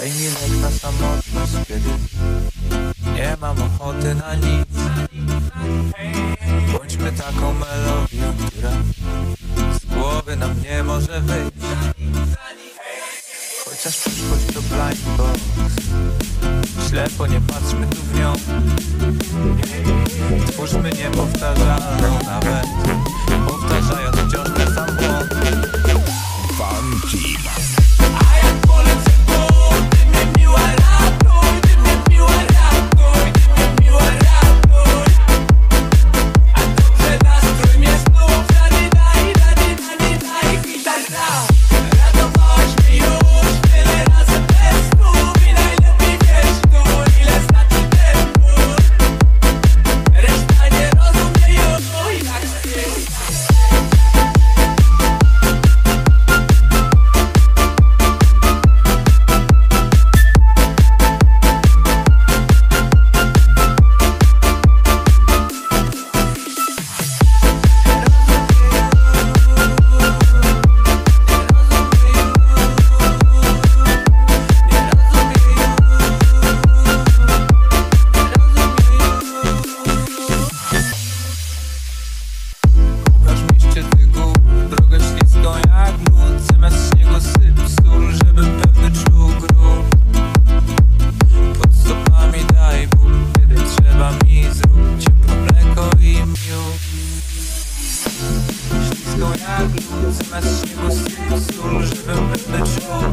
Daj mi lek na samotność, kiedy nie mam ochoty na nic. Bądźmy taką melodią, która z głowy nam nie może wyjść. Chociaż przyszłość to blind box. Ślepo nie patrzmy tu w nią. Twórzmy niepowtarzalną nawet Powtarzając wciąż ten sam błąd. Funky. Śliską jak lód, zamiast śniegu syp sól Żebym czuł